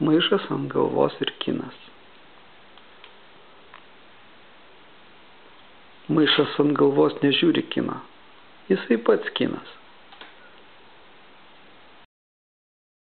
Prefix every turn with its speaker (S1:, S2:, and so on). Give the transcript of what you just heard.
S1: Maišas ant galvos ir kinas. Maišas ant galvos nežiūri kiną. Jisai pats kinas.